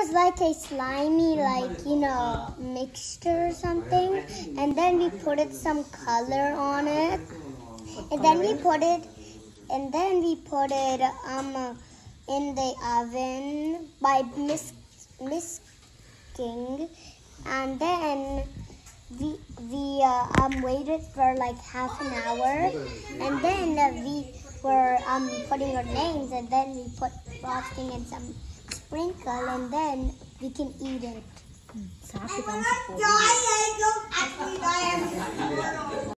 was like a slimy, like, you know, mixture or something. And then we put it some color on it. And then we put it, and then we put it um in the oven by mis misking. And then we we uh, um waited for like half an hour, and then uh, we were um putting our names, and then we put frosting and some sprinkle, and then we can eat it. Sarap ito ang sa